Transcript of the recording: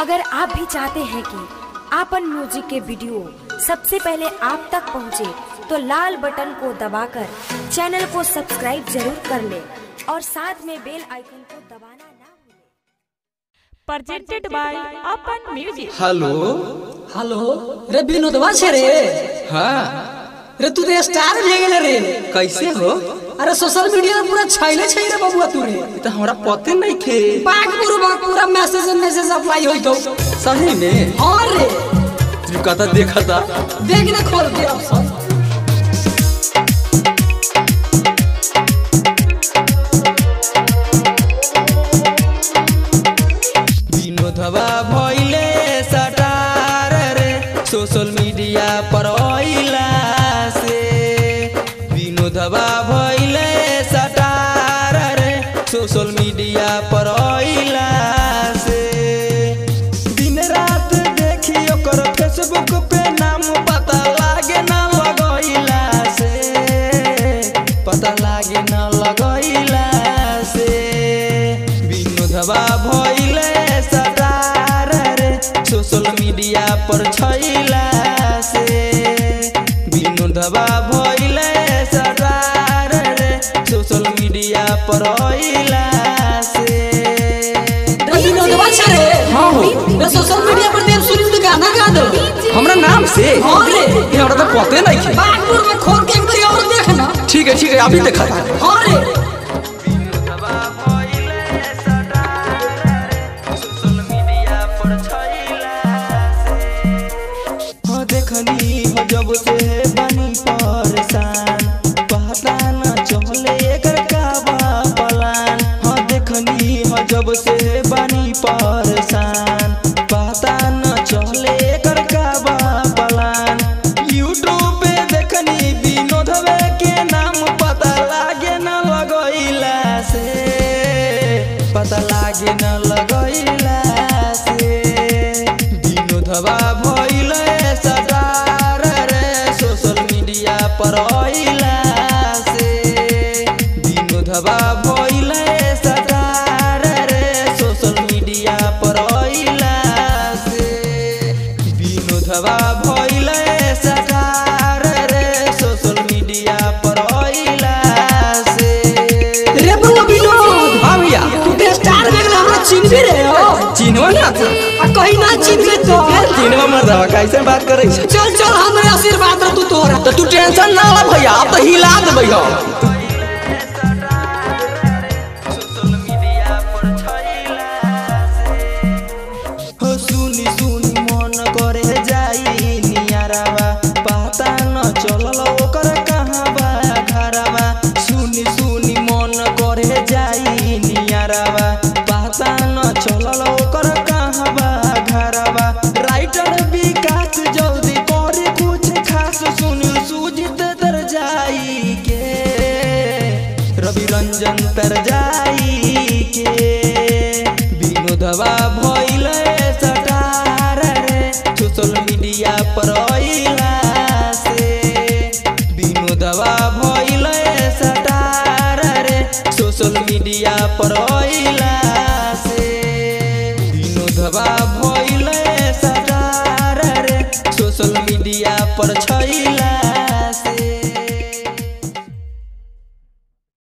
अगर आप भी चाहते हैं कि आपन म्यूज़िक के वीडियो सबसे पहले आप तक पहुँचे, तो लाल बटन को दबाकर चैनल को सब्सक्राइब ज़रूर कर ले और साथ में बेल आइकन को दबाना ना भूलें। presented by Open Music. Hello hello रे विनोदवा छे रे? हाँ। रे तू तो स्टार भे गेले रे। कैसे हो? अरे सोशल मीडिया में पूरा छाइले छै रे बबुआ तू रे तो हमरा पते नहीं थे बाग पूरा पूरा मैसेज मैसेज अप्लाई होई तो सही में? हाँ रे। तू कहता देखा था। देख ना खोल के अब सब। विनोदवा भइले सटार रे सोशल मीडिया पर आइला से। विनोदवा विनोदवा भइले सटार रे सोशल मीडिया पर छैला से। विनोदवा भइले सटार रे सोशल मीडिया पर आइला से। विनोदवा छे रे हाँ हो। रे सोशल मीडिया पर देव सुनील तो गाना गा दो। हमरा नाम से? हाँ रे। ये हमरा तो पते नहीं थे बाग पूरा में खोल के एक बार और देख ना ठीक है ठीक है अभी देखा। हाँ रे। से बनी परेशान पता न हाँ देखनी हो से बनी परेशान यूट्यूब देखनी के नाम पता लागे न से। पता लागे न लगइला हो। चिन्हवा ना आ कहीं ना चिन्हबे तो। चिन्हवा मर्दवा कैसे बात करे चल चल हमरे आशीर्वाद तू तोरा तो तू टेंशन ना ले भैया अब तो हिला दे हम। रंजन जाई के विनोदवा भइले सटार सोशल मीडिया पर आइला से। विनोदवा भइले सटार रे, सोशल मीडिया पर आइला से। विनोदवा भइले सटार रे, सोशल मीडिया पर छैला।